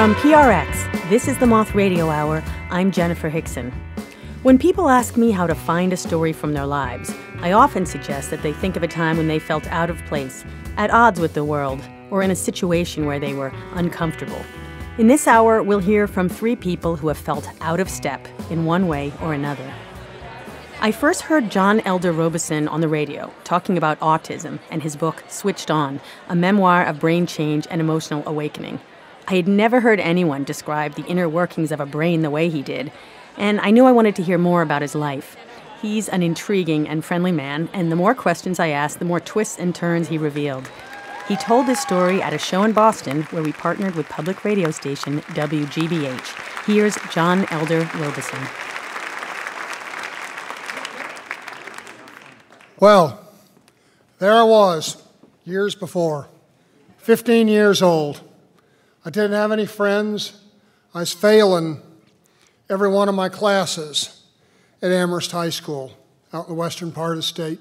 From PRX, this is the Moth Radio Hour. I'm Jenifer Hixson. When people ask me how to find a story from their lives, I often suggest that they think of a time when they felt out of place, at odds with the world, or in a situation where they were uncomfortable. In this hour, we'll hear from three people who have felt out of step in one way or another. I first heard John Elder Robison on the radio talking about autism and his book Switched On, a memoir of brain change and emotional awakening. I had never heard anyone describe the inner workings of a brain the way he did, and I knew I wanted to hear more about his life. He's an intriguing and friendly man, and the more questions I asked, the more twists and turns he revealed. He told his story at a show in Boston where we partnered with public radio station WGBH. Here's John Elder Robison. Well, there I was, years before, 15 years old. I didn't have any friends. I was failing every one of my classes at Amherst High School out in the western part of the state.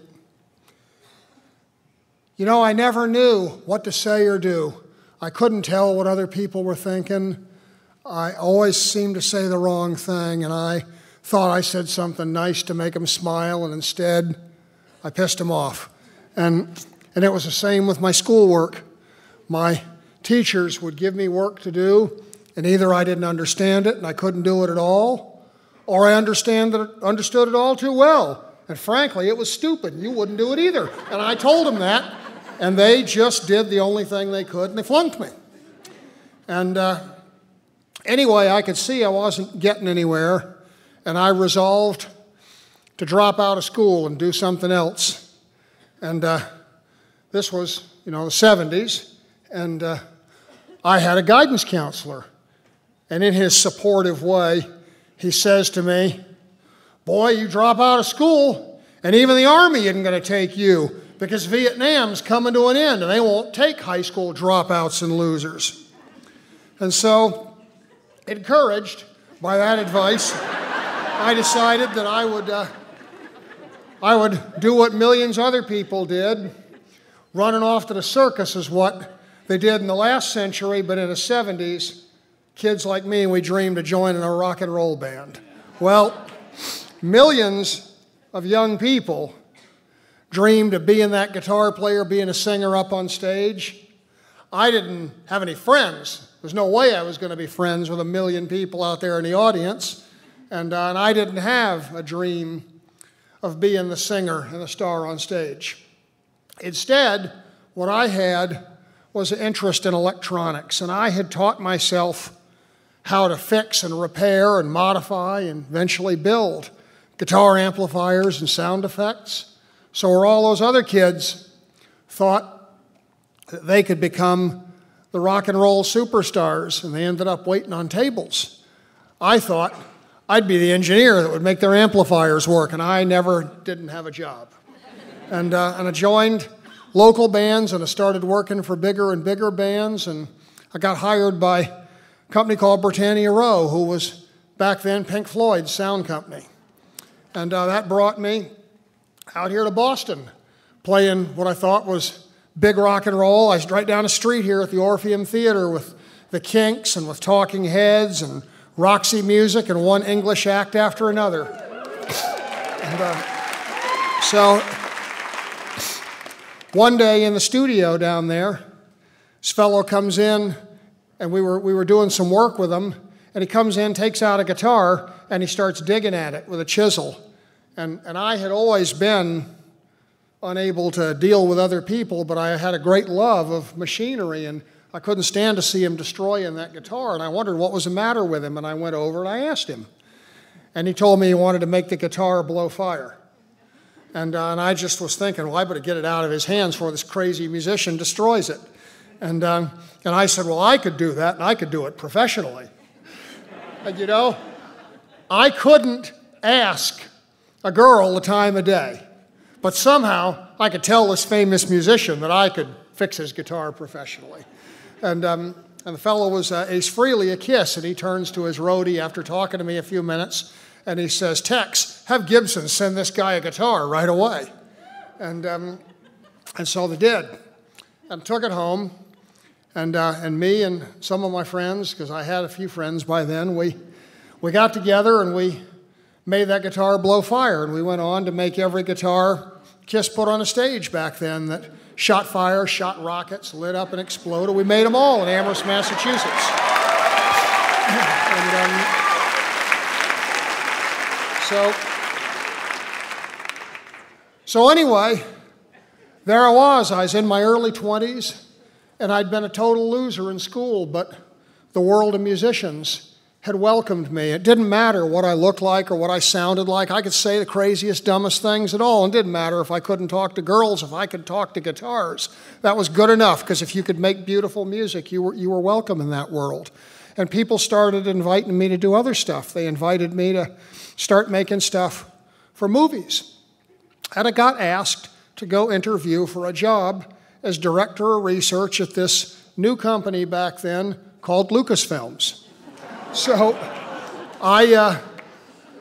You know, I never knew what to say or do. I couldn't tell what other people were thinking. I always seemed to say the wrong thing, and I thought I said something nice to make them smile, and instead, I pissed them off. And, and it was the same with my schoolwork. My teachers would give me work to do, and either I didn't understand it and I couldn't do it at all, or I understand it, understood it all too well. And frankly, it was stupid, and you wouldn't do it either. And I told them that, and they just did the only thing they could, and they flunked me. And uh, anyway, I could see I wasn't getting anywhere, and I resolved to drop out of school and do something else. And uh, this was, you know, the 70s, and uh, I had a guidance counselor. And in his supportive way, he says to me, Boy, you drop out of school, and even the Army isn't going to take you because Vietnam's coming to an end and they won't take high school dropouts and losers. And so, encouraged by that advice, I decided that I would, uh, I would do what millions other people did. Running off to the circus is what they did in the last century, but in the 70s, kids like me, we dreamed of joining a rock and roll band. Well, millions of young people dreamed of being that guitar player, being a singer up on stage. I didn't have any friends. There's no way I was going to be friends with a million people out there in the audience. And, uh, and I didn't have a dream of being the singer and the star on stage. Instead, what I had was an interest in electronics, and I had taught myself how to fix and repair and modify and eventually build guitar amplifiers and sound effects. So, where all those other kids thought that they could become the rock and roll superstars, and they ended up waiting on tables, I thought I'd be the engineer that would make their amplifiers work, and I never didn't have a job. And, uh, and I joined local bands and I started working for bigger and bigger bands. And I got hired by a company called Britannia Row, who was back then Pink Floyd's sound company. And uh, that brought me out here to Boston, playing what I thought was big rock and roll. I was right down the street here at the Orpheum Theater with the Kinks and with Talking Heads and Roxy Music and one English act after another. And, uh, so one day in the studio down there, this fellow comes in, and we were, we were doing some work with him, and he comes in, takes out a guitar, and he starts digging at it with a chisel. And, and I had always been unable to deal with other people, but I had a great love of machinery, and I couldn't stand to see him destroying that guitar. And I wondered what was the matter with him, and I went over and I asked him. And he told me he wanted to make the guitar blow fire. And, uh, and I just was thinking, well, I better get it out of his hands before this crazy musician destroys it. And, um, and I said, well, I could do that, and I could do it professionally. and you know, I couldn't ask a girl the time of day, but somehow I could tell this famous musician that I could fix his guitar professionally. And, um, and the fellow was uh, Ace Frehley a kiss, and he turns to his roadie after talking to me a few minutes and he says, Tex, have Gibson send this guy a guitar right away. And, um, and so they did. And took it home. And, uh, and me and some of my friends, because I had a few friends by then, we, we got together and we made that guitar blow fire. And we went on to make every guitar Kiss put on a stage back then that shot fire, shot rockets, lit up and exploded. We made them all in Amherst, Massachusetts. and, um, so, so anyway, there I was. I was in my early 20s, and I'd been a total loser in school, but the world of musicians had welcomed me. It didn't matter what I looked like or what I sounded like. I could say the craziest, dumbest things at all. It didn't matter if I couldn't talk to girls, if I could talk to guitars. That was good enough because if you could make beautiful music, you were, you were welcome in that world. And people started inviting me to do other stuff. They invited me to start making stuff for movies. And I got asked to go interview for a job as director of research at this new company back then called Lucasfilms. So I, uh,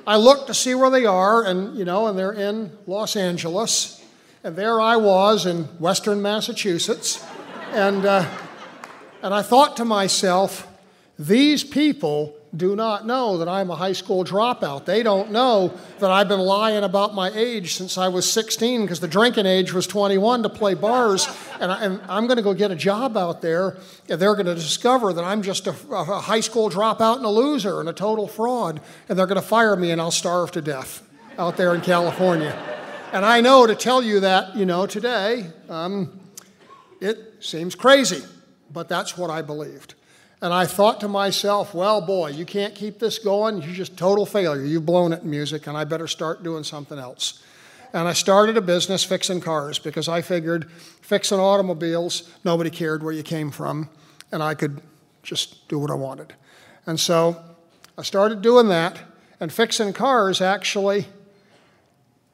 I looked to see where they are, and you know, and they're in Los Angeles, and there I was in Western Massachusetts, and uh, and I thought to myself, these people do not know that I'm a high school dropout. They don't know that I've been lying about my age since I was 16 because the drinking age was 21 to play bars. And, I, am going to go get a job out there. And they're going to discover that I'm just a, a high school dropout and a loser and a total fraud. And they're going to fire me and I'll starve to death out there in California. And I know to tell you that, you know, today, um, it seems crazy, but that's what I believed. And I thought to myself, well, boy, you can't keep this going. You're just total failure. You've blown it in music, and I better start doing something else. And I started a business fixing cars because I figured fixing automobiles, nobody cared where you came from, and I could just do what I wanted. And so I started doing that, and fixing cars actually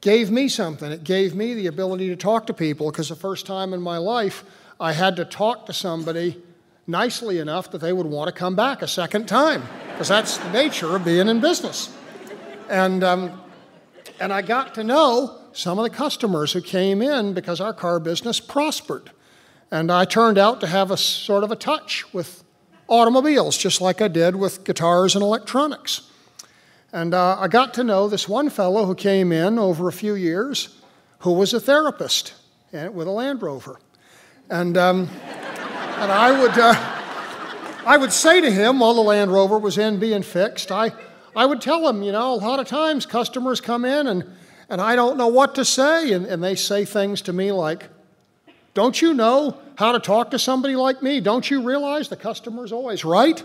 gave me something. It gave me the ability to talk to people because the first time in my life I had to talk to somebody nicely enough that they would want to come back a second time, because that's the nature of being in business. And, um, and I got to know some of the customers who came in because our car business prospered. And I turned out to have a sort of a touch with automobiles, just like I did with guitars and electronics. And uh, I got to know this one fellow who came in over a few years who was a therapist with a Land Rover. And um, and I would, uh, I would say to him while the Land Rover was in being fixed, I, I would tell him, you know, a lot of times customers come in and, and I don't know what to say. And, and they say things to me like, Don't you know how to talk to somebody like me? Don't you realize the customer's always right?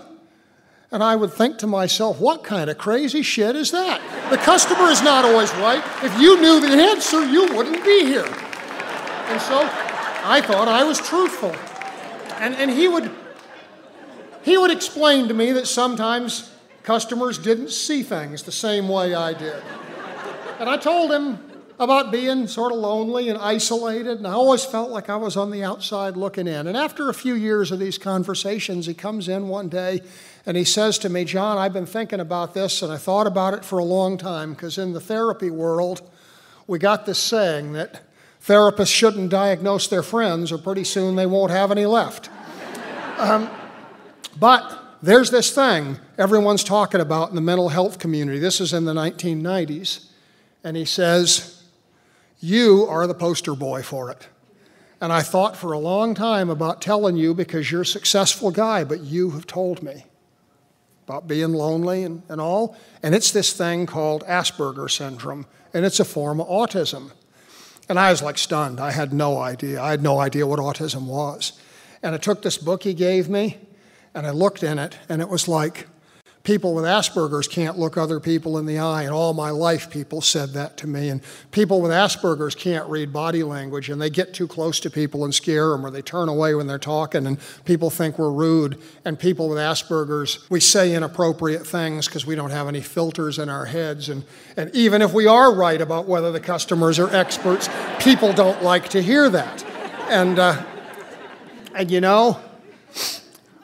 And I would think to myself, what kind of crazy shit is that? The customer is not always right. If you knew the answer, you wouldn't be here. And so I thought I was truthful. And, and he, would, he would explain to me that sometimes customers didn't see things the same way I did. And I told him about being sort of lonely and isolated, and I always felt like I was on the outside looking in. And after a few years of these conversations, he comes in one day and he says to me, John, I've been thinking about this and I thought about it for a long time because in the therapy world, we got this saying that Therapists shouldn't diagnose their friends, or pretty soon they won't have any left. Um, but there's this thing everyone's talking about in the mental health community. This is in the 1990s. And he says, You are the poster boy for it. And I thought for a long time about telling you because you're a successful guy, but you have told me about being lonely and, and all. And it's this thing called Asperger syndrome, and it's a form of autism. And I was like stunned. I had no idea. I had no idea what autism was. And I took this book he gave me and I looked in it, and it was like, people with Asperger's can't look other people in the eye. And all my life, people said that to me. And people with Asperger's can't read body language, and they get too close to people and scare them, or they turn away when they're talking, and people think we're rude. And people with Asperger's, we say inappropriate things because we don't have any filters in our heads. And, and even if we are right about whether the customers are experts, people don't like to hear that. And, uh, and you know,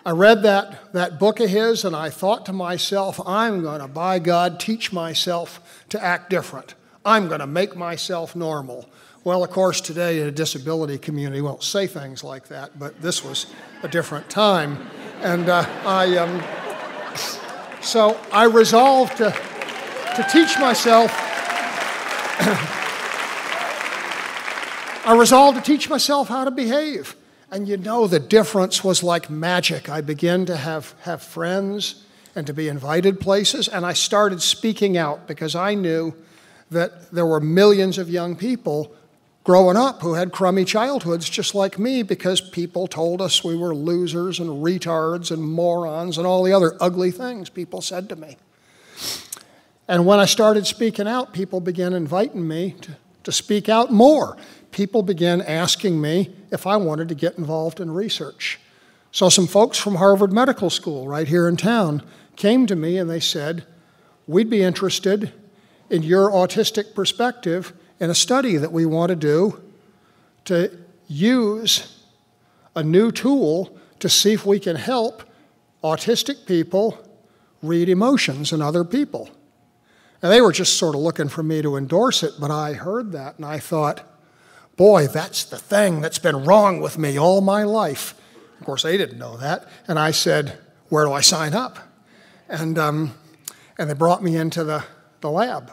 I read that, that book of his and I thought to myself, I'm going to, by God, teach myself to act different. I'm going to make myself normal. Well, of course, today in a disability community, won't say things like that, but this was a different time. And uh, I, um, so I resolved to, to teach myself. I resolved to teach myself how to behave. And you know, the difference was like magic. I began to have, have friends and to be invited places, and I started speaking out because I knew that there were millions of young people growing up who had crummy childhoods just like me because people told us we were losers and retards and morons and all the other ugly things people said to me. And when I started speaking out, people began inviting me to, to speak out more. People began asking me if I wanted to get involved in research. So, some folks from Harvard Medical School right here in town came to me and they said, We'd be interested in your autistic perspective in a study that we want to do to use a new tool to see if we can help autistic people read emotions in other people. And they were just sort of looking for me to endorse it, but I heard that and I thought, boy, that's the thing that's been wrong with me all my life. Of course, they didn't know that. And I said, where do I sign up? And, um, and they brought me into the, the lab.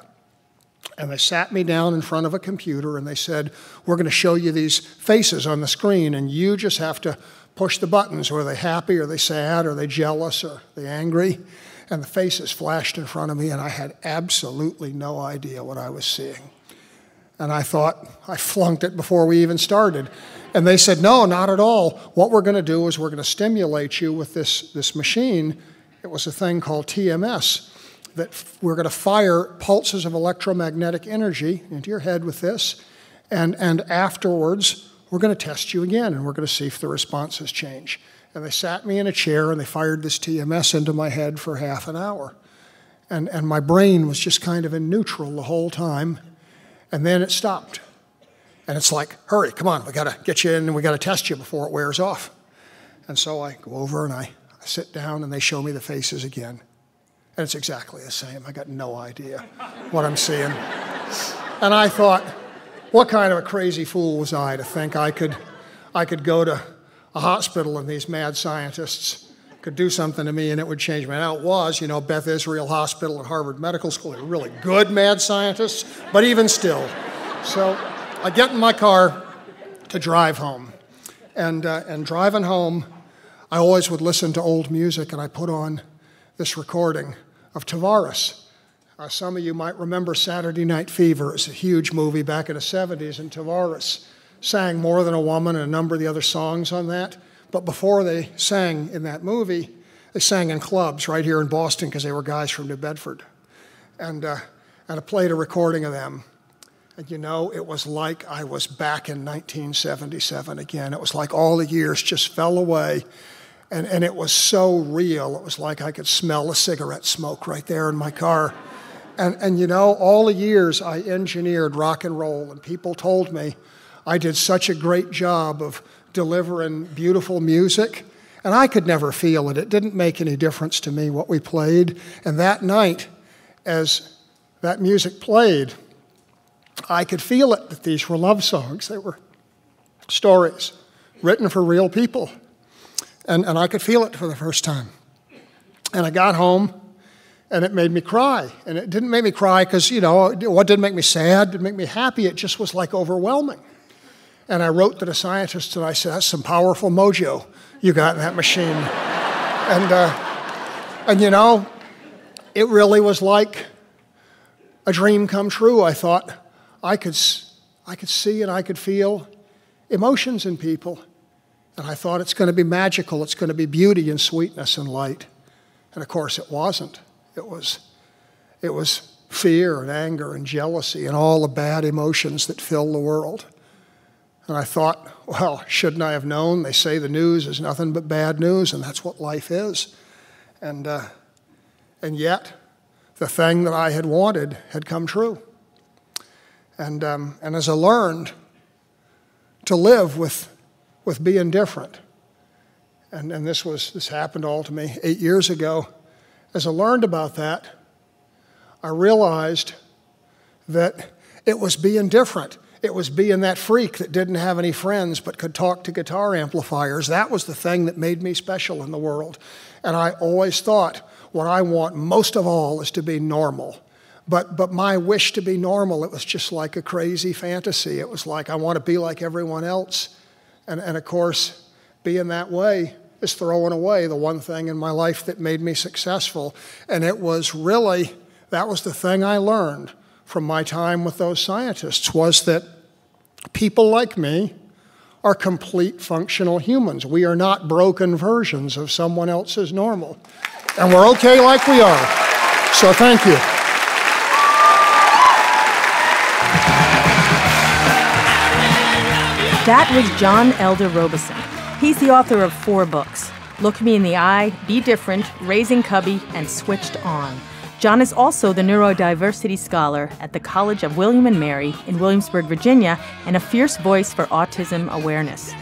And they sat me down in front of a computer and they said, We're going to show you these faces on the screen, and you just have to push the buttons. Are they happy? Are they sad? Are they jealous? Are they angry? And the faces flashed in front of me, and I had absolutely no idea what I was seeing. And I thought, I flunked it before we even started. And they said, No, not at all. What we're going to do is we're going to stimulate you with this, this machine. It was a thing called TMS that we're going to fire pulses of electromagnetic energy into your head with this, and, and afterwards, we're going to test you again and we're going to see if the responses change. And they sat me in a chair and they fired this TMS into my head for half an hour. And, and my brain was just kind of in neutral the whole time. And then it stopped. And it's like, hurry, come on, we got to get you in and we got to test you before it wears off. And so I go over and I, I sit down and they show me the faces again. And it's exactly the same. I got no idea what I'm seeing. And I thought, what kind of a crazy fool was I to think I could, I could go to a hospital and these mad scientists could do something to me and it would change me. Now it was, you know, Beth Israel Hospital and Harvard Medical School. They were really good mad scientists, but even still. So I get in my car to drive home. And, uh, and driving home, I always would listen to old music and I put on this recording of Tavares. Uh, some of you might remember Saturday Night Fever. It's a huge movie back in the 70s, and Tavares sang More Than a Woman and a number of the other songs on that. But before they sang in that movie, they sang in clubs right here in Boston because they were guys from New Bedford. And, uh, and I played a recording of them. And you know, it was like I was back in 1977 again. It was like all the years just fell away and, and it was so real. It was like I could smell the cigarette smoke right there in my car. And, and you know, all the years I engineered rock and roll, and people told me I did such a great job of delivering beautiful music, and I could never feel it. It didn't make any difference to me what we played. And that night, as that music played, I could feel it that these were love songs. They were stories written for real people. And, and I could feel it for the first time. And I got home and it made me cry. And it didn't make me cry because, you know, what didn't make me sad, didn't make me happy. It just was like overwhelming. And I wrote to the scientists and I said, that's some powerful mojo you got in that machine. and, uh, and, you know, it really was like a dream come true. I thought I could, I could see and I could feel emotions in people. And I thought it's going to be magical, it's going to be beauty and sweetness and light. And of course, it wasn't. It was, it was fear and anger and jealousy and all the bad emotions that fill the world. And I thought, well, shouldn't I have known? They say the news is nothing but bad news, and that's what life is. And, uh, and yet, the thing that I had wanted had come true. And, um, and as I learned to live with with being different. And, and this, was, this happened all to me eight years ago. As I learned about that, I realized that it was being different. It was being that freak that didn't have any friends but could talk to guitar amplifiers. That was the thing that made me special in the world. And I always thought what I want most of all is to be normal. But, but my wish to be normal, it was just like a crazy fantasy. It was like I want to be like everyone else. And, and of course, being that way is throwing away the one thing in my life that made me successful. And it was really, that was the thing I learned from my time with those scientists was that people like me are complete functional humans. We are not broken versions of someone else's normal. And we're okay like we are. So thank you. That was John Elder Robison. He's the author of four books Look Me in the Eye, Be Different, Raising Cubby, and Switched On. John is also the neurodiversity scholar at the College of William and Mary in Williamsburg, Virginia, and a fierce voice for autism awareness.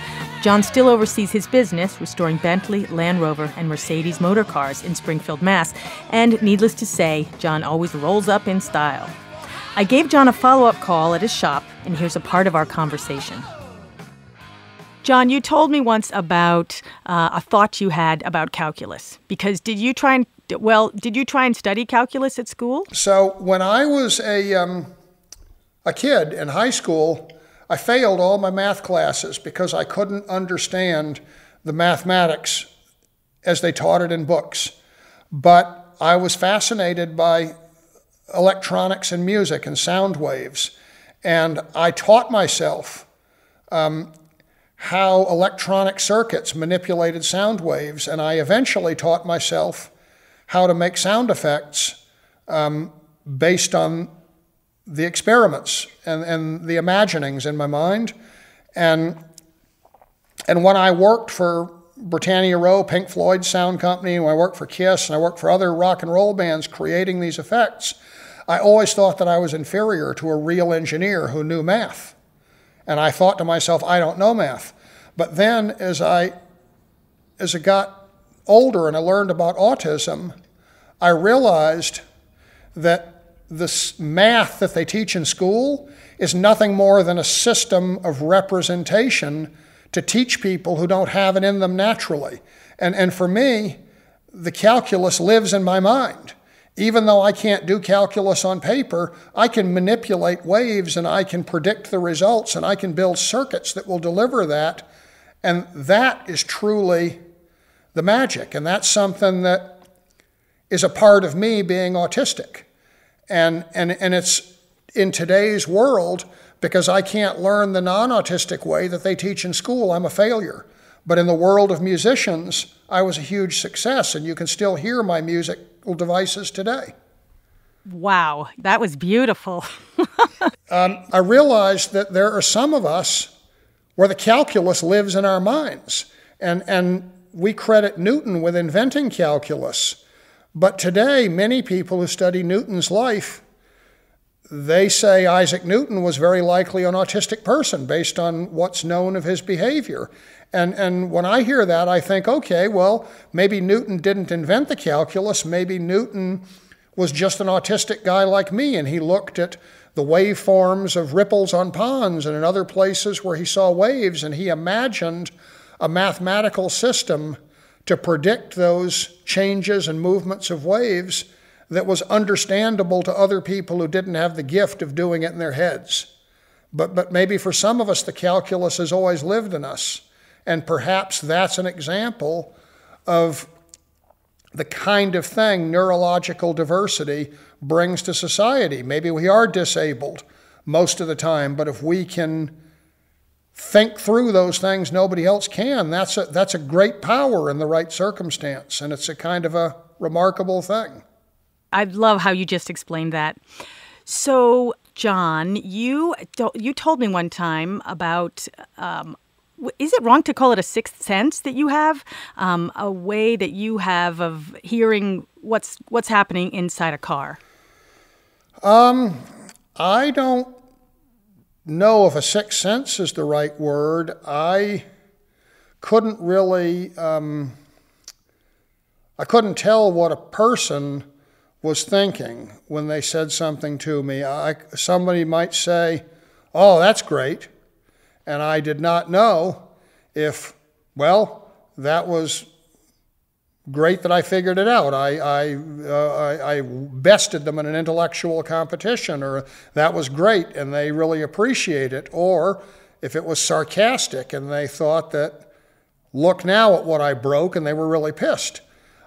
John still oversees his business, restoring Bentley, Land Rover, and Mercedes motor cars in Springfield, Mass. And needless to say, John always rolls up in style. I gave John a follow up call at his shop, and here's a part of our conversation. John, you told me once about uh, a thought you had about calculus. Because did you try and well, did you try and study calculus at school? So when I was a um, a kid in high school, I failed all my math classes because I couldn't understand the mathematics as they taught it in books. But I was fascinated by electronics and music and sound waves, and I taught myself um, how electronic circuits manipulated sound waves, and I eventually taught myself how to make sound effects um, based on the experiments and, and the imaginings in my mind. And, and when I worked for Britannia Row, Pink Floyd Sound Company, and I worked for Kiss, and I worked for other rock and roll bands creating these effects, I always thought that I was inferior to a real engineer who knew math. And I thought to myself, I don't know math. But then as I as I got older and I learned about autism, I realized that this math that they teach in school is nothing more than a system of representation to teach people who don't have it in them naturally. And, and for me, the calculus lives in my mind. Even though I can't do calculus on paper, I can manipulate waves and I can predict the results and I can build circuits that will deliver that. And that is truly the magic. And that's something that is a part of me being autistic. And, and, and it's in today's world, because I can't learn the non autistic way that they teach in school, I'm a failure. But in the world of musicians, I was a huge success, and you can still hear my musical devices today. Wow, that was beautiful. um, I realized that there are some of us where the calculus lives in our minds, and, and we credit Newton with inventing calculus. But today, many people who study Newton's life they say Isaac Newton was very likely an autistic person based on what's known of his behavior. And, and when I hear that, I think, okay, well, maybe Newton didn't invent the calculus. Maybe Newton was just an autistic guy like me, and he looked at the waveforms of ripples on ponds and in other places where he saw waves, and he imagined a mathematical system to predict those changes and movements of waves that was understandable to other people who didn't have the gift of doing it in their heads. But, but maybe for some of us, the calculus has always lived in us. And perhaps that's an example of the kind of thing neurological diversity brings to society. Maybe we are disabled most of the time, but if we can think through those things nobody else can, that's a, that's a great power in the right circumstance. And it's a kind of a remarkable thing. I love how you just explained that. So, John, you you told me one time about. Um, is it wrong to call it a sixth sense that you have, um, a way that you have of hearing what's what's happening inside a car? Um, I don't know if a sixth sense is the right word. I couldn't really, um, I couldn't tell what a person was thinking when they said something to me. I, somebody might say, oh, that's great. And I did not know if, well, that was great that I figured it out. I, I, uh, I, I, bested them in an intellectual competition, or that was great and they really appreciate it. Or if it was sarcastic and they thought that, look now at what I broke, and they were really pissed.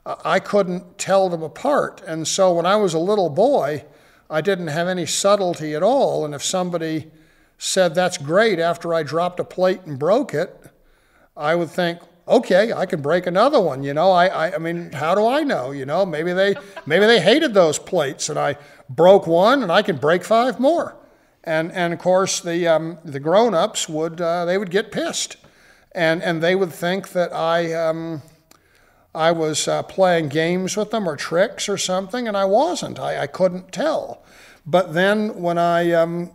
I couldn't tell them apart. And so when I was a little boy, I didn't have any subtlety at all. And if somebody said, That's great, after I dropped a plate and broke it, I would think, okay, I can break another one. You know, I, I, I, mean, how do I know? You know, maybe they, maybe they hated those plates, and I broke one, and I can break five more. And and of course, the um, the grown-ups would uh, they would get pissed, and and they would think that I. Um, I was uh, playing games with them or tricks or something, and I wasn't. I, I couldn't tell. But then when I um,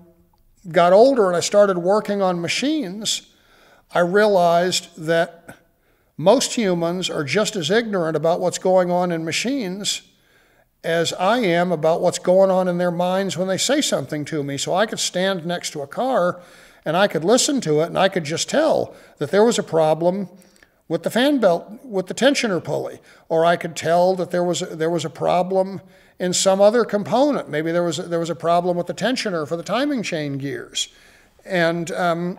got older and I started working on machines, I realized that most humans are just as ignorant about what's going on in machines as I am about what's going on in their minds when they say something to me. So I could stand next to a car and I could listen to it and I could just tell that there was a problem with the fan belt, with the tensioner pulley, or I could tell that there was there was a problem in some other component. Maybe there was there was a problem with the tensioner for the timing chain gears, and um,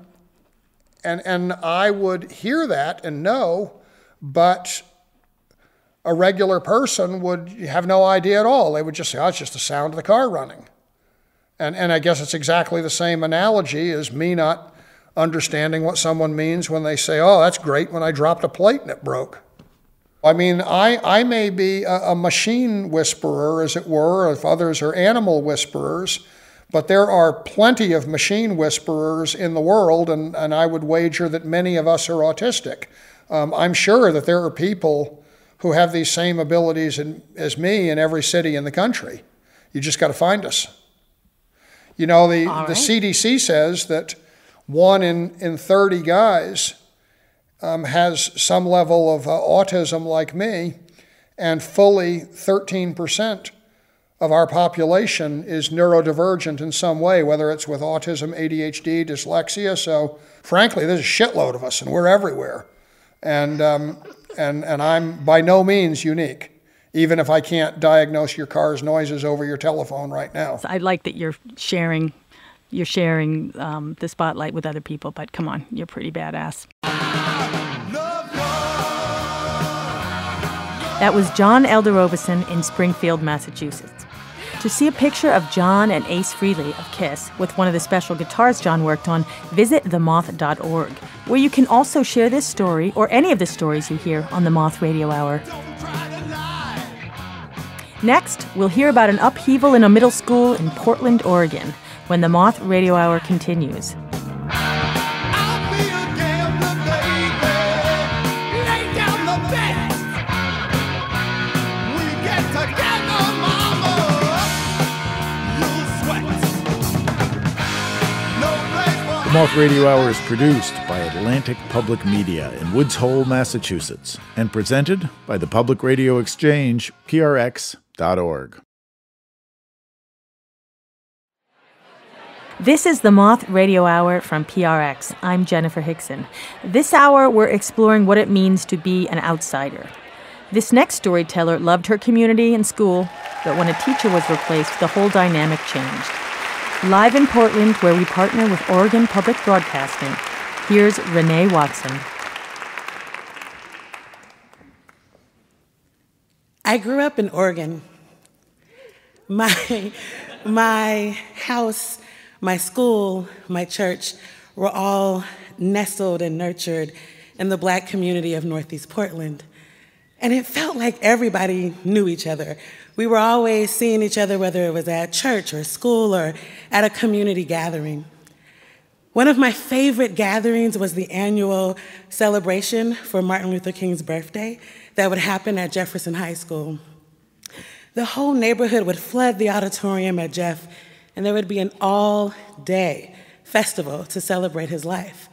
and, and I would hear that and know, but a regular person would have no idea at all. They would just say, oh, it's just the sound of the car running. And, and I guess it's exactly the same analogy as me not understanding what someone means when they say, oh, that's great when I dropped a plate and it broke. I mean, I, I may be a, a machine whisperer, as it were, if others are animal whisperers, but there are plenty of machine whisperers in the world, and, and I would wager that many of us are autistic. Um, I'm sure that there are people who have these same abilities in, as me in every city in the country. You just got to find us. You know, the, right. the CDC says that one in, in 30 guys um, has some level of uh, autism like me, and fully 13% of our population is neurodivergent in some way, whether it's with autism, ADHD, dyslexia. So, frankly, there's a shitload of us, and we're everywhere. And, um, and, and I'm by no means unique, even if I can't diagnose your car's noises over your telephone right now. I like that you're sharing. You're sharing um, the spotlight with other people, but come on, you're pretty badass. That was John Elder Robison in Springfield, Massachusetts. To see a picture of John and Ace Frehley of Kiss with one of the special guitars John worked on, visit themoth.org, where you can also share this story or any of the stories you hear on the Moth Radio Hour. Next, we'll hear about an upheaval in a middle school in Portland, Oregon, when the Moth Radio Hour continues. The Moth Radio Hour is produced by Atlantic Public Media in Woods Hole, Massachusetts, and presented by the Public Radio Exchange, prx.org. This is the Moth Radio Hour from PRX. I'm Jenifer Hixson. This hour, we're exploring what it means to be an outsider. This next storyteller loved her community and school, but when a teacher was replaced, the whole dynamic changed. Live in Portland, where we partner with Oregon Public Broadcasting, here's Renee Watson. I grew up in Oregon. My, my house, my school, my church were all nestled and nurtured in the black community of Northeast Portland. And it felt like everybody knew each other. We were always seeing each other, whether it was at church or school or at a community gathering. One of my favorite gatherings was the annual celebration for Martin Luther King's birthday that would happen at Jefferson High School. The whole neighborhood would flood the auditorium at Jeff, and there would be an all day festival to celebrate his life.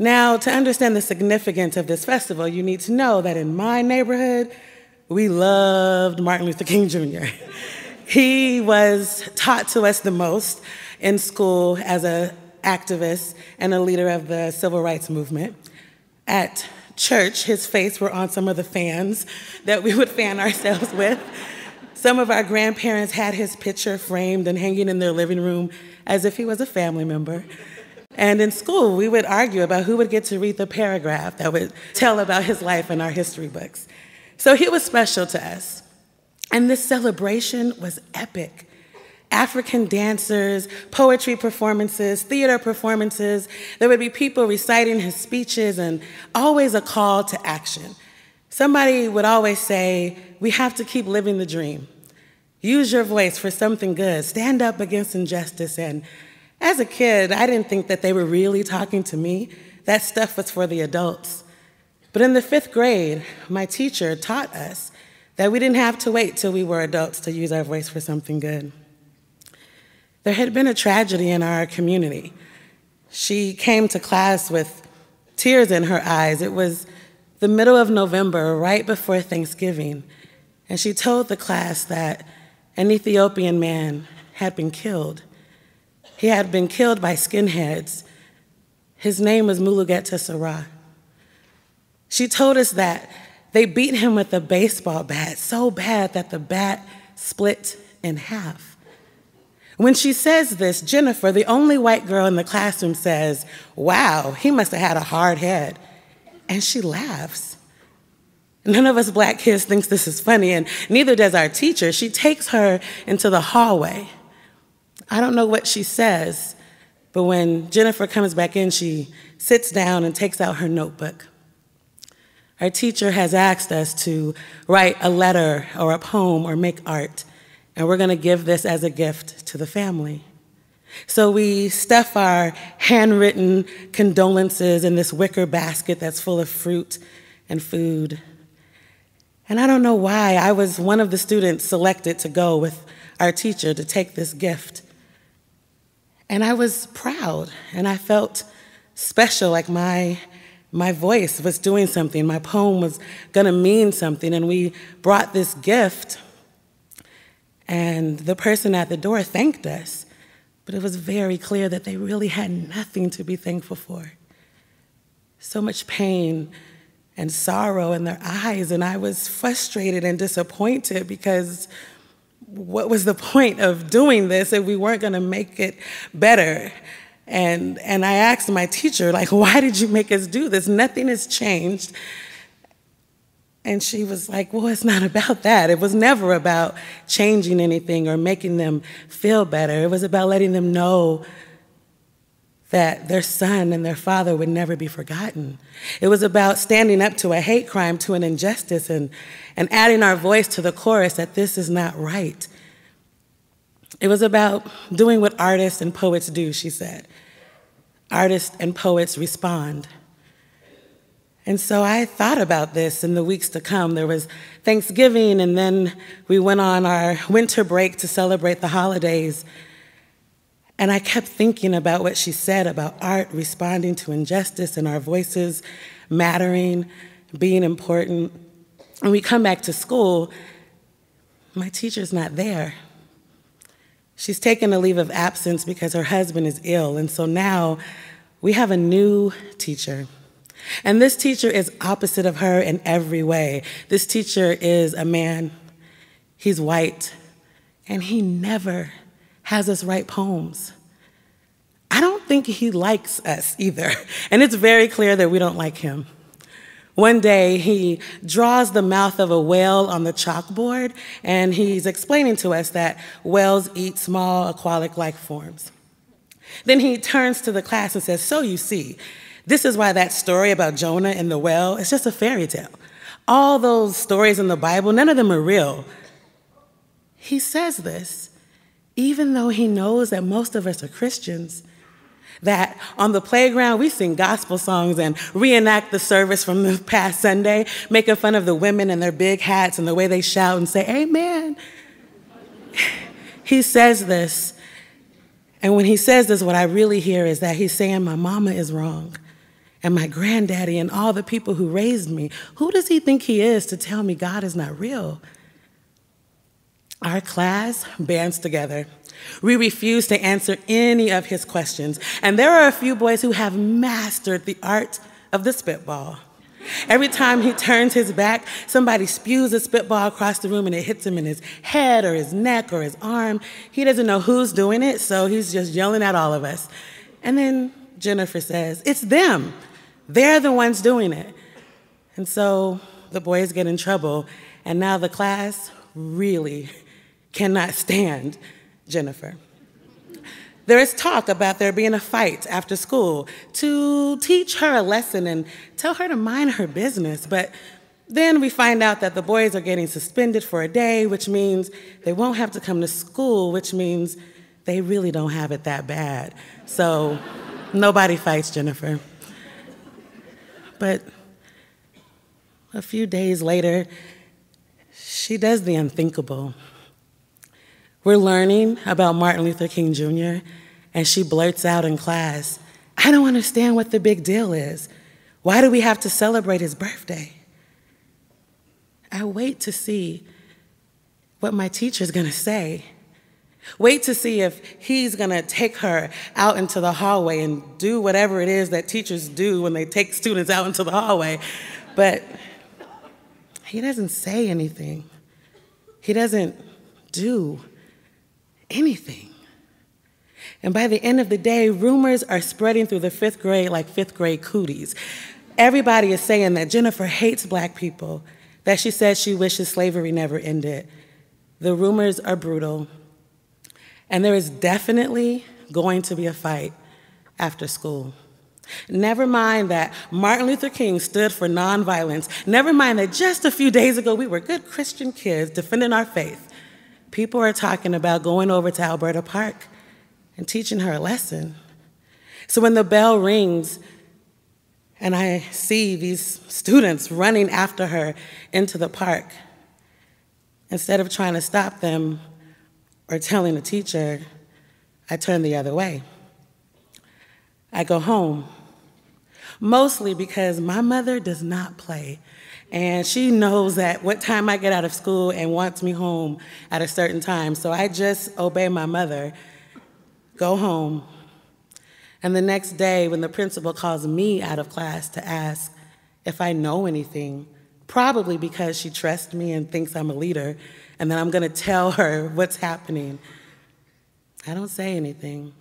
Now, to understand the significance of this festival, you need to know that in my neighborhood, we loved Martin Luther King Jr. He was taught to us the most in school as an activist and a leader of the civil rights movement. At church, his face were on some of the fans that we would fan ourselves with. Some of our grandparents had his picture framed and hanging in their living room as if he was a family member. And in school, we would argue about who would get to read the paragraph that would tell about his life in our history books. So he was special to us. And this celebration was epic. African dancers, poetry performances, theater performances. There would be people reciting his speeches and always a call to action. Somebody would always say, We have to keep living the dream. Use your voice for something good. Stand up against injustice. And as a kid, I didn't think that they were really talking to me. That stuff was for the adults. But in the fifth grade, my teacher taught us that we didn't have to wait till we were adults to use our voice for something good. There had been a tragedy in our community. She came to class with tears in her eyes. It was the middle of November, right before Thanksgiving, and she told the class that an Ethiopian man had been killed. He had been killed by skinheads. His name was Mulugeta Seraw. She told us that they beat him with a baseball bat so bad that the bat split in half. When she says this, Jennifer, the only white girl in the classroom, says, Wow, he must have had a hard head. And she laughs. None of us black kids thinks this is funny, and neither does our teacher. She takes her into the hallway. I don't know what she says, but when Jennifer comes back in, she sits down and takes out her notebook. Our teacher has asked us to write a letter or a poem or make art, and we're going to give this as a gift to the family. So we stuff our handwritten condolences in this wicker basket that's full of fruit and food. And I don't know why I was one of the students selected to go with our teacher to take this gift. And I was proud and I felt special, like my my voice was doing something, my poem was gonna mean something, and we brought this gift. And the person at the door thanked us, but it was very clear that they really had nothing to be thankful for. So much pain and sorrow in their eyes, and I was frustrated and disappointed because what was the point of doing this if we weren't gonna make it better? And, and I asked my teacher, like, why did you make us do this? Nothing has changed. And she was like, well, it's not about that. It was never about changing anything or making them feel better. It was about letting them know that their son and their father would never be forgotten. It was about standing up to a hate crime, to an injustice, and, and adding our voice to the chorus that this is not right. It was about doing what artists and poets do, she said. Artists and poets respond. And so I thought about this in the weeks to come. There was Thanksgiving, and then we went on our winter break to celebrate the holidays. And I kept thinking about what she said about art responding to injustice and our voices mattering, being important. When we come back to school, my teacher's not there. She's taken a leave of absence because her husband is ill. And so now we have a new teacher. And this teacher is opposite of her in every way. This teacher is a man, he's white, and he never has us write poems. I don't think he likes us either. And it's very clear that we don't like him. One day, he draws the mouth of a whale on the chalkboard, and he's explaining to us that whales eat small aquatic life forms. Then he turns to the class and says, So you see, this is why that story about Jonah and the whale is just a fairy tale. All those stories in the Bible, none of them are real. He says this even though he knows that most of us are Christians that on the playground we sing gospel songs and reenact the service from the past Sunday, making fun of the women and their big hats and the way they shout and say, Amen. he says this. And when he says this, what I really hear is that he's saying, My mama is wrong. And my granddaddy and all the people who raised me, who does he think he is to tell me God is not real? Our class bands together. We refuse to answer any of his questions. And there are a few boys who have mastered the art of the spitball. Every time he turns his back, somebody spews a spitball across the room and it hits him in his head or his neck or his arm. He doesn't know who's doing it, so he's just yelling at all of us. And then Jennifer says, It's them. They're the ones doing it. And so the boys get in trouble, and now the class really cannot stand Jennifer. There is talk about there being a fight after school to teach her a lesson and tell her to mind her business. But then we find out that the boys are getting suspended for a day, which means they won't have to come to school, which means they really don't have it that bad. So nobody fights Jennifer. But a few days later, she does the unthinkable. We're learning about Martin Luther King Jr., and she blurts out in class, I don't understand what the big deal is. Why do we have to celebrate his birthday? I wait to see what my teacher's gonna say. Wait to see if he's gonna take her out into the hallway and do whatever it is that teachers do when they take students out into the hallway. But he doesn't say anything, he doesn't do anything. And by the end of the day, rumors are spreading through the fifth grade like fifth grade cooties. Everybody is saying that Jennifer hates black people, that she says she wishes slavery never ended. The rumors are brutal. And there is definitely going to be a fight after school. Never mind that Martin Luther King stood for nonviolence. Never mind that just a few days ago we were good Christian kids defending our faith. People are talking about going over to Alberta Park and teaching her a lesson. So when the bell rings and I see these students running after her into the park, instead of trying to stop them or telling the teacher, I turn the other way. I go home, mostly because my mother does not play and she knows that what time I get out of school and wants me home at a certain time. So I just obey my mother, go home. And the next day, when the principal calls me out of class to ask if I know anything, probably because she trusts me and thinks I'm a leader, and then I'm gonna tell her what's happening, I don't say anything.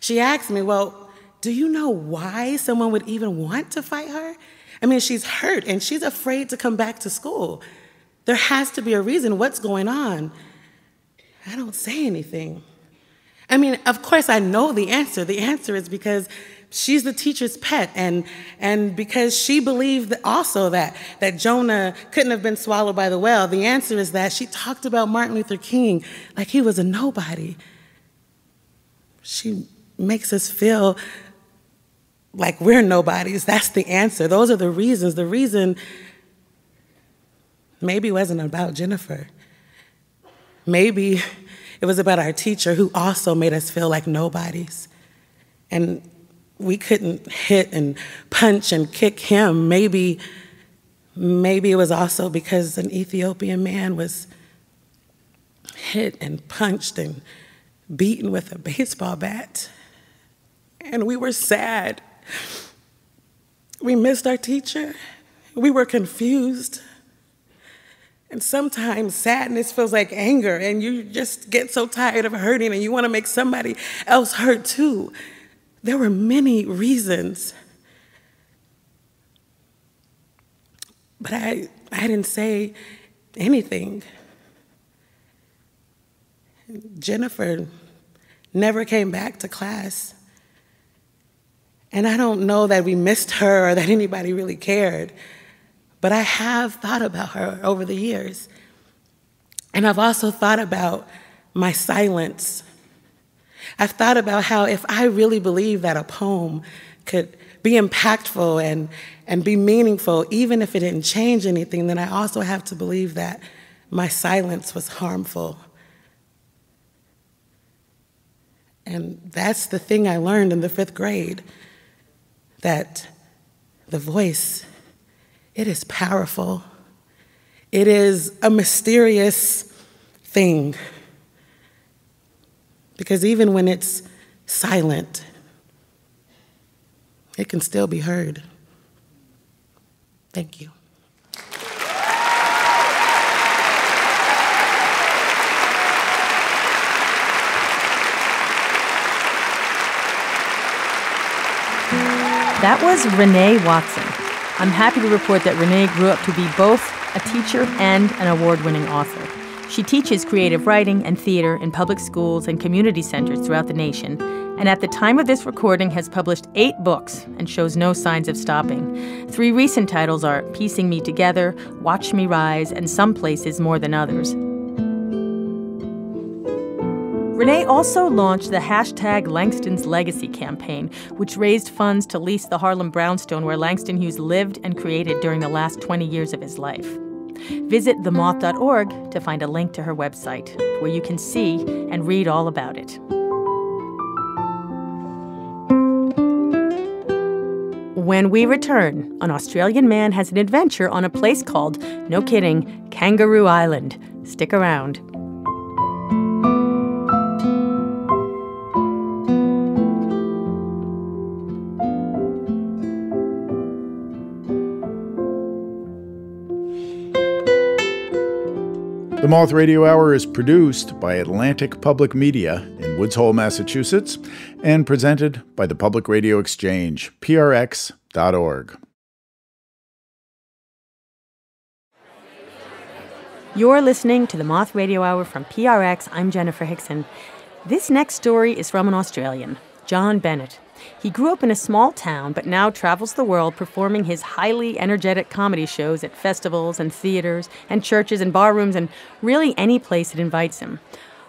She asks me, Well, do you know why someone would even want to fight her? I mean, she's hurt and she's afraid to come back to school. There has to be a reason. What's going on? I don't say anything. I mean, of course, I know the answer. The answer is because she's the teacher's pet, and, and because she believed also that, that Jonah couldn't have been swallowed by the whale. The answer is that she talked about Martin Luther King like he was a nobody. She makes us feel like we're nobodies. That's the answer. Those are the reasons. The reason maybe wasn't about Jennifer. Maybe it was about our teacher who also made us feel like nobodies. And we couldn't hit and punch and kick him. Maybe maybe it was also because an Ethiopian man was hit and punched and beaten with a baseball bat. And we were sad we missed our teacher. We were confused. And sometimes sadness feels like anger, and you just get so tired of hurting and you want to make somebody else hurt too. There were many reasons. But I, I didn't say anything. Jennifer never came back to class. And I don't know that we missed her or that anybody really cared, but I have thought about her over the years. And I've also thought about my silence. I've thought about how if I really believe that a poem could be impactful and, and be meaningful, even if it didn't change anything, then I also have to believe that my silence was harmful. And that's the thing I learned in the fifth grade that the voice, it is powerful. It is a mysterious thing. Because even when it's silent, it can still be heard. Thank you. That was Renee Watson. I'm happy to report that Renee grew up to be both a teacher and an award winning author. She teaches creative writing and theater in public schools and community centers throughout the nation, and at the time of this recording has published eight books and shows no signs of stopping. Three recent titles are Piecing Me Together, Watch Me Rise, and Some Places More Than Others. Renee also launched the hashtag Langston's Legacy campaign, which raised funds to lease the Harlem brownstone where Langston Hughes lived and created during the last 20 years of his life. Visit themoth.org to find a link to her website, where you can see and read all about it. When we return, an Australian man has an adventure on a place called, no kidding, Kangaroo Island. Stick around. Moth Radio Hour is produced by Atlantic Public Media in Woods Hole, Massachusetts, and presented by the Public Radio Exchange, prx.org. You're listening to the Moth Radio Hour from PRX. I'm Jenifer Hixson. This next story is from an Australian, Jon Bennett. He grew up in a small town, but now travels the world performing his highly energetic comedy shows at festivals and theaters and churches and barrooms and really any place that invites him.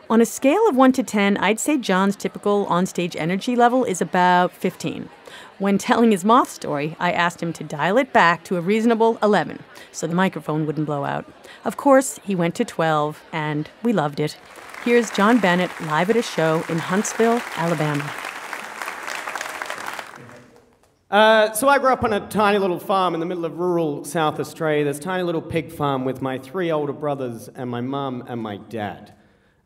On a scale of 1 to 10, I'd say Jon's typical onstage energy level is about 15. When telling his moth story, I asked him to dial it back to a reasonable 11 so the microphone wouldn't blow out. Of course, he went to 12, and we loved it. Here's Jon Bennett live at a show in Huntsville, Alabama. Uh, so I grew up on a tiny little farm in the middle of rural South Australia. This tiny little pig farm with my three older brothers and my mum and my dad.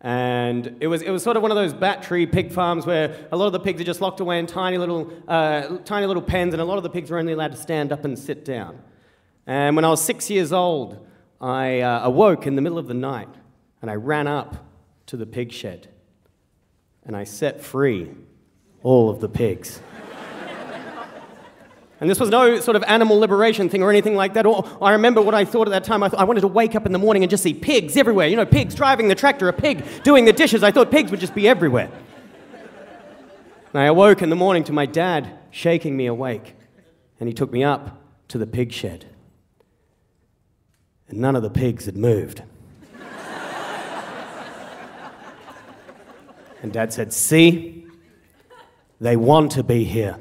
And it was, it was sort of one of those battery pig farms where a lot of the pigs are just locked away in tiny little, uh, tiny little pens, and a lot of the pigs were only allowed to stand up and sit down. And when I was six years old, I uh, awoke in the middle of the night and I ran up to the pig shed and I set free all of the pigs. And this was no sort of animal liberation thing or anything like that. Or I remember what I thought at that time. I, th- I wanted to wake up in the morning and just see pigs everywhere. You know, pigs driving the tractor, a pig doing the dishes. I thought pigs would just be everywhere. And I awoke in the morning to my dad shaking me awake. And he took me up to the pig shed. And none of the pigs had moved. and dad said, See, they want to be here.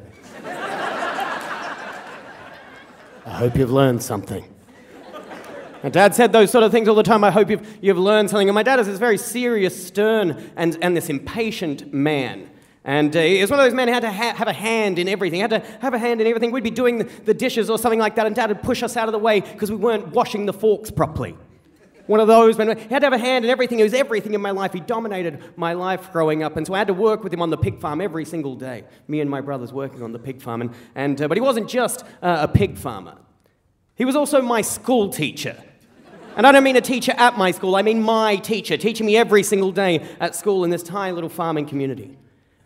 I hope you've learned something. My dad said those sort of things all the time. I hope you've, you've learned something. And my dad is this very serious, stern, and, and this impatient man. And uh, he was one of those men who had to ha- have a hand in everything, had to have a hand in everything. We'd be doing the, the dishes or something like that, and dad would push us out of the way because we weren't washing the forks properly. One of those men, he had to have a hand in everything. He was everything in my life. He dominated my life growing up. And so I had to work with him on the pig farm every single day. Me and my brothers working on the pig farm. And, and, uh, but he wasn't just uh, a pig farmer. He was also my school teacher. And I don't mean a teacher at my school, I mean my teacher, teaching me every single day at school in this tiny little farming community.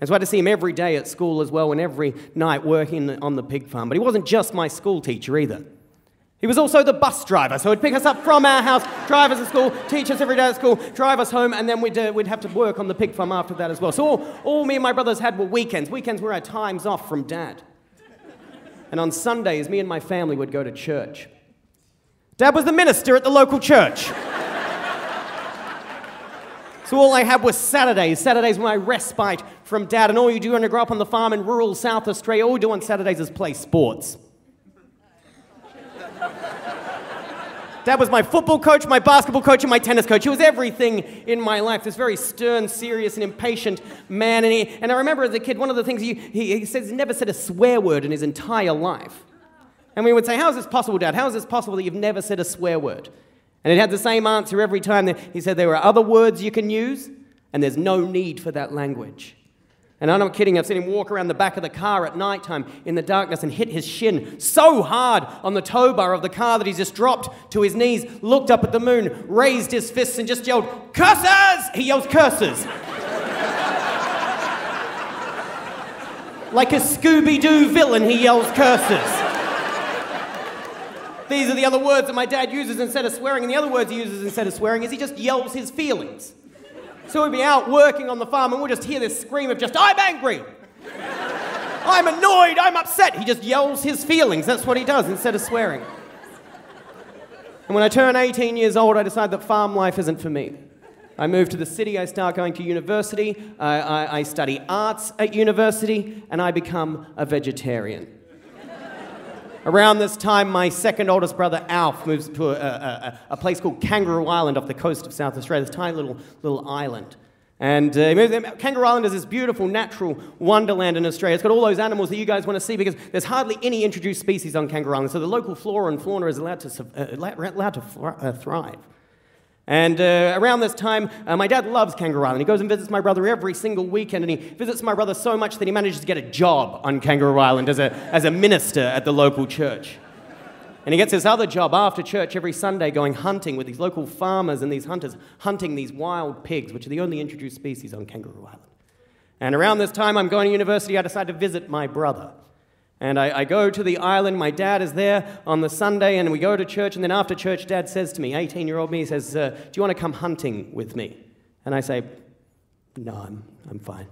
And so I had to see him every day at school as well, and every night working on the pig farm. But he wasn't just my school teacher either. He was also the bus driver, so he'd pick us up from our house, drive us to school, teach us every day at school, drive us home, and then we'd, uh, we'd have to work on the pig farm after that as well. So all, all me and my brothers had were weekends. Weekends were our times off from dad. And on Sundays, me and my family would go to church. Dad was the minister at the local church. so all I had was Saturdays. Saturdays were my respite from dad. And all you do when you grow up on the farm in rural South Australia, all you do on Saturdays is play sports. Dad was my football coach, my basketball coach, and my tennis coach. He was everything in my life. This very stern, serious, and impatient man. And, he, and I remember as a kid, one of the things he, he, he says he never said a swear word in his entire life. And we would say, How is this possible, Dad? How is this possible that you've never said a swear word? And it had the same answer every time. He said there are other words you can use, and there's no need for that language. And I'm not kidding, I've seen him walk around the back of the car at night time in the darkness and hit his shin so hard on the tow bar of the car that he's just dropped to his knees, looked up at the moon, raised his fists, and just yelled, Curses! He yells curses. like a Scooby Doo villain, he yells curses. These are the other words that my dad uses instead of swearing, and the other words he uses instead of swearing is he just yells his feelings. So we'd be out working on the farm and we'll just hear this scream of just, I'm angry. I'm annoyed. I'm upset. He just yells his feelings. That's what he does instead of swearing. And when I turn 18 years old, I decide that farm life isn't for me. I move to the city, I start going to university, I, I, I study arts at university, and I become a vegetarian. Around this time, my second oldest brother, Alf, moves to a, a, a, place called Kangaroo Island off the coast of South Australia, this tiny little, little island. And uh, Kangaroo Island is this beautiful natural wonderland in Australia. It's got all those animals that you guys want to see because there's hardly any introduced species on Kangaroo Island. So the local flora and fauna is allowed to, uh, allowed to uh, thrive. And uh, around this time, uh, my dad loves Kangaroo Island. He goes and visits my brother every single weekend, and he visits my brother so much that he manages to get a job on Kangaroo Island as a, as a minister at the local church. And he gets this other job after church every Sunday going hunting with these local farmers and these hunters, hunting these wild pigs, which are the only introduced species on Kangaroo Island. And around this time, I'm going to university, I decide to visit my brother. And I, I, go to the island. My dad is there on the Sunday, and we go to church. And then after church, dad says to me, 18 year old me, he says, uh, Do you want to come hunting with me? And I say, No, I'm, I'm fine.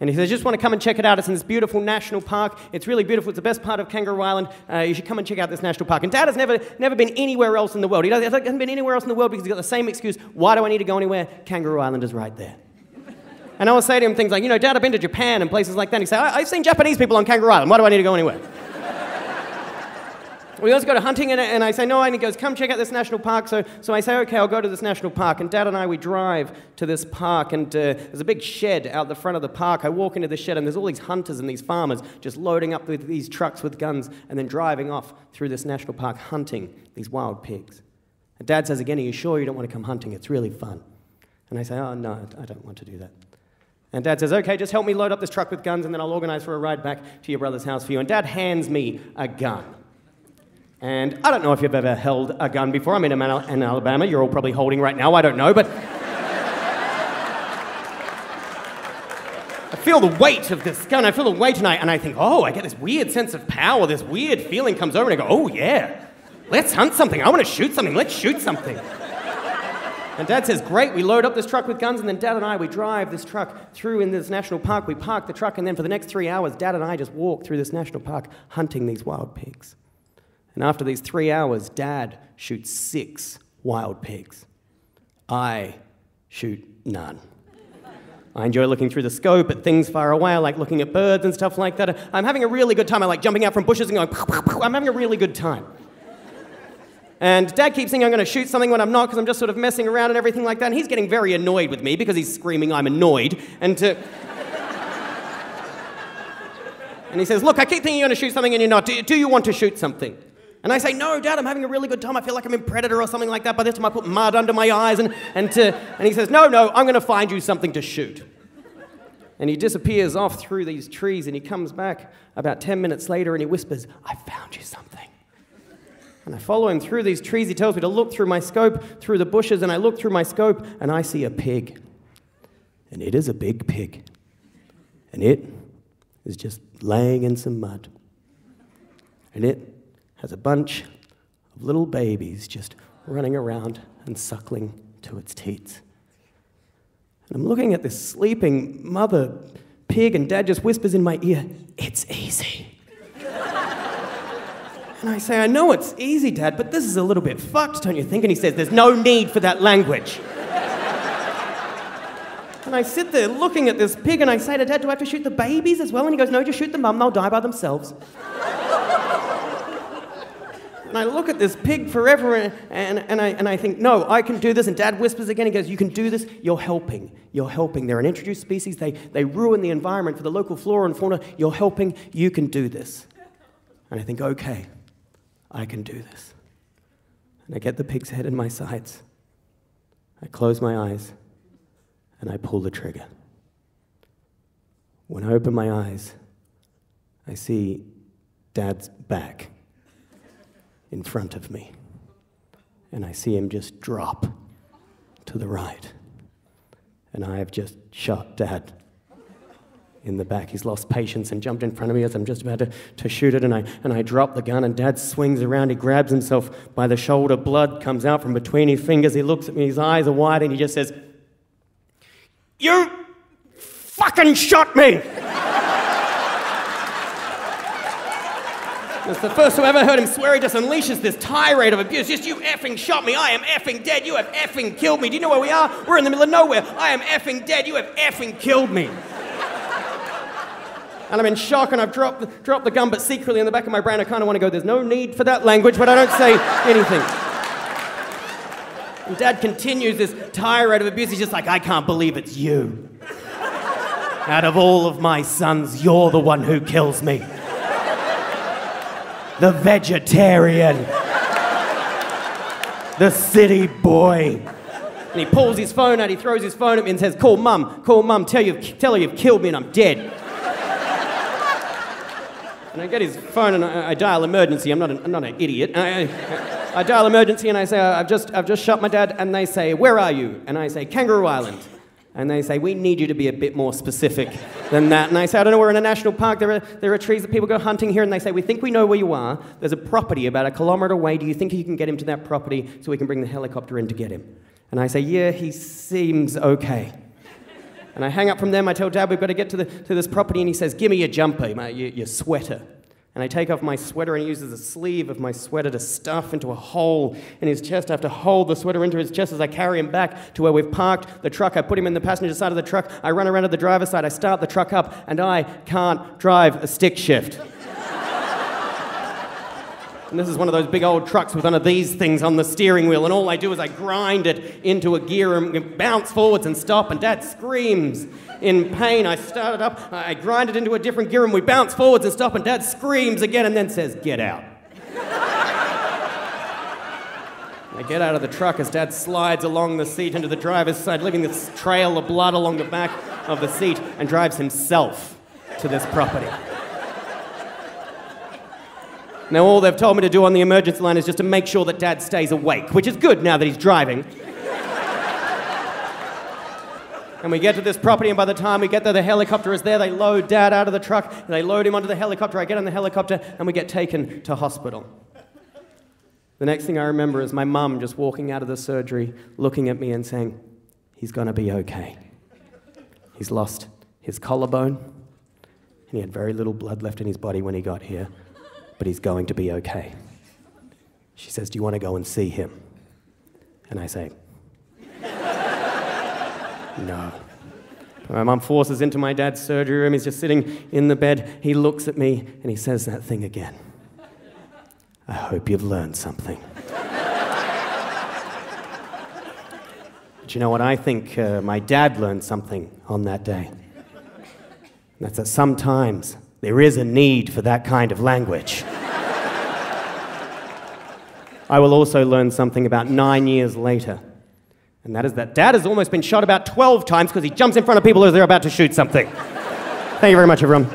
And he says, just want to come and check it out. It's in this beautiful national park. It's really beautiful. It's the best part of Kangaroo Island. Uh, you should come and check out this national park. And Dad has never, never been anywhere else in the world. He hasn't been anywhere else in the world because he's got the same excuse. Why do I need to go anywhere? Kangaroo Island is right there. And I would say to him things like, you know, Dad, I've been to Japan and places like that. And he'd say, I- have seen Japanese people on Kangaroo Island. Why do I need to go anywhere? we also go to hunting, and, and I say, no, and he goes, come check out this national park. So, so I say, okay, I'll go to this national park. And Dad and I, we drive to this park, and uh, there's a big shed out the front of the park. I walk into the shed, and there's all these hunters and these farmers just loading up with these trucks with guns and then driving off through this national park hunting these wild pigs. And Dad says again, are you sure you don't want to come hunting? It's really fun. And I say, oh, no, I don't want to do that. And dad says, okay, just help me load up this truck with guns and then I'll organize for a ride back to your brother's house for you. And dad hands me a gun. And I don't know if you've ever held a gun before. I'm in Alabama. You're all probably holding right now. I don't know. But I feel the weight of this gun. I feel the weight and I, and I think, oh, I get this weird sense of power. This weird feeling comes over and I go, oh, yeah. Let's hunt something. I want to shoot something. Let's shoot something. And dad says, Great, we load up this truck with guns, and then dad and I, we drive this truck through in this national park. We park the truck, and then for the next three hours, dad and I just walk through this national park hunting these wild pigs. And after these three hours, dad shoots six wild pigs. I shoot none. I enjoy looking through the scope at things far away. I like looking at birds and stuff like that. I'm having a really good time. I like jumping out from bushes and going, I'm having a really good time. And dad keeps saying I'm going to shoot something when I'm not because I'm just sort of messing around and everything like that. And he's getting very annoyed with me because he's screaming, I'm annoyed. And, to... and he says, Look, I keep thinking you're going to shoot something and you're not. Do, do you want to shoot something? And I say, No, Dad, I'm having a really good time. I feel like I'm in Predator or something like that. By this time, I put mud under my eyes. And, and, to... and he says, No, no, I'm going to find you something to shoot. And he disappears off through these trees and he comes back about 10 minutes later and he whispers, I found you something. And I follow him through these trees. He tells me to look through my scope, through the bushes, and I look through my scope, and I see a pig. And it is a big pig. And it is just laying in some mud. And it has a bunch of little babies just running around and suckling to its teats. And I'm looking at this sleeping mother pig, and dad just whispers in my ear, It's easy. And I say, I know it's easy, Dad, but this is a little bit fucked, don't you think? And he says, There's no need for that language. and I sit there looking at this pig and I say to Dad, Do I have to shoot the babies as well? And he goes, No, just shoot the mum, they'll die by themselves. and I look at this pig forever and, and, and, I, and I think, No, I can do this. And Dad whispers again, he goes, You can do this, you're helping. You're helping. They're an introduced species, they, they ruin the environment for the local flora and fauna. You're helping, you can do this. And I think, Okay. I can do this. and I get the pig's head in my sights. I close my eyes and I pull the trigger. When I open my eyes, I see Dad's back in front of me. And I see him just drop to the right. And I have just shot Dad in the back. He's lost patience and jumped in front of me as I'm just about to, to shoot it. And I, and I drop the gun, and Dad swings around. He grabs himself by the shoulder. Blood comes out from between his fingers. He looks at me, his eyes are wide, and he just says, You fucking shot me! It's the first time I ever heard him swear. He just unleashes this tirade of abuse. Just you effing shot me. I am effing dead. You have effing killed me. Do you know where we are? We're in the middle of nowhere. I am effing dead. You have effing killed me. And I'm in shock and I've dropped the, dropped the gun, but secretly in the back of my brain, I kind of want to go, there's no need for that language, but I don't say anything. And Dad continues this tirade of abuse. He's just like, I can't believe it's you. Out of all of my sons, you're the one who kills me the vegetarian, the city boy. And he pulls his phone out, he throws his phone at me and says, Call mum, call mum, tell, you, tell her you've killed me and I'm dead. And I get his phone and I, I dial emergency. I'm not an, I'm not an idiot. I, I, I dial emergency and I say, I've just, I've just shot my dad. And they say, Where are you? And I say, Kangaroo Island. And they say, We need you to be a bit more specific than that. And I say, I don't know, we're in a national park. There are, there are trees that people go hunting here. And they say, We think we know where you are. There's a property about a kilometre away. Do you think you can get him to that property so we can bring the helicopter in to get him? And I say, Yeah, he seems okay. And I hang up from them. I tell Dad, We've got to get to, the, to this property. And he says, Give me your jumper, your, your sweater. And I take off my sweater and he uses the sleeve of my sweater to stuff into a hole in his chest. I have to hold the sweater into his chest as I carry him back to where we've parked the truck. I put him in the passenger side of the truck. I run around to the driver's side. I start the truck up and I can't drive a stick shift. And this is one of those big old trucks with one of these things on the steering wheel, and all I do is I grind it into a gear and bounce forwards and stop, and Dad screams in pain. I start it up, I grind it into a different gear, and we bounce forwards and stop, and Dad screams again and then says, Get out. I get out of the truck as Dad slides along the seat into the driver's side, leaving this trail of blood along the back of the seat, and drives himself to this property. Now, all they've told me to do on the emergency line is just to make sure that Dad stays awake, which is good now that he's driving. and we get to this property, and by the time we get there, the helicopter is there. They load Dad out of the truck, they load him onto the helicopter. I get on the helicopter, and we get taken to hospital. The next thing I remember is my mum just walking out of the surgery, looking at me and saying, He's gonna be okay. He's lost his collarbone, and he had very little blood left in his body when he got here but he's going to be okay. She says, Do you want to go and see him? And I say, No. My mum forces into my dad's surgery room. He's just sitting in the bed. He looks at me and he says that thing again. I hope you've learned something. but you know what? I think uh, my dad learned something on that day. That's that sometimes there is a need for that kind of language. I will also learn something about nine years later. And that is that dad has almost been shot about 12 times because he jumps in front of people as they're about to shoot something. Thank you very much, everyone.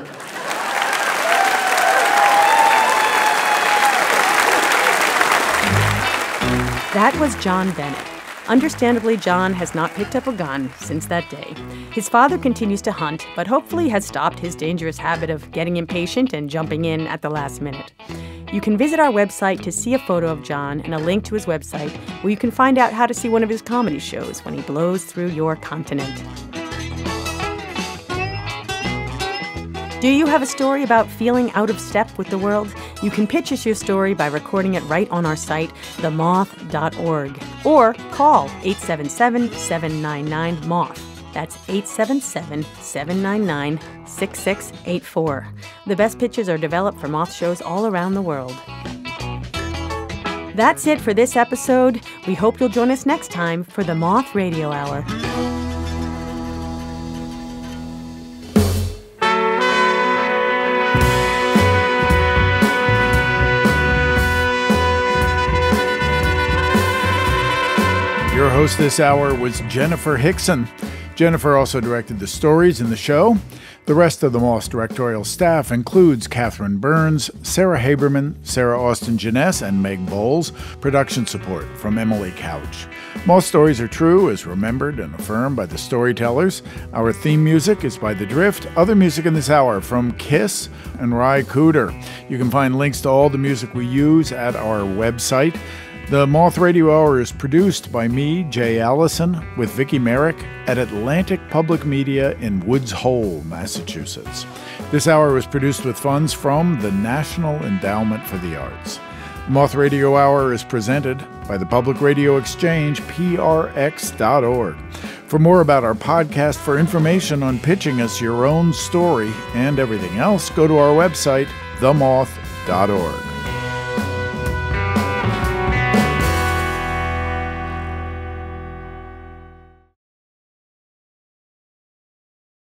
That was Jon Bennett. Understandably, Jon has not picked up a gun since that day. His father continues to hunt, but hopefully has stopped his dangerous habit of getting impatient and jumping in at the last minute. You can visit our website to see a photo of Jon and a link to his website where you can find out how to see one of his comedy shows when he blows through your continent. Do you have a story about feeling out of step with the world? You can pitch us your story by recording it right on our site, themoth.org, or call 877 799 MOTH. That's 877 799 6684. The best pitches are developed for moth shows all around the world. That's it for this episode. We hope you'll join us next time for the Moth Radio Hour. Host this hour was Jenifer Hixson. Jenifer also directed the stories in the show. The rest of the Moth directorial staff includes Catherine Burns, Sarah Haberman, Sarah Austin Jenness, and Meg Bowles. Production support from Emily Couch. Moth stories are true, is remembered and affirmed by the storytellers. Our theme music is by The Drift. Other music in this hour from Kiss and Ry Cooder. You can find links to all the music we use at our website. The Moth Radio Hour is produced by me, Jay Allison, with Vicki Merrick at Atlantic Public Media in Woods Hole, Massachusetts. This hour was produced with funds from the National Endowment for the Arts. Moth Radio Hour is presented by the Public Radio Exchange, prx.org. For more about our podcast, for information on pitching us your own story and everything else, go to our website, themoth.org.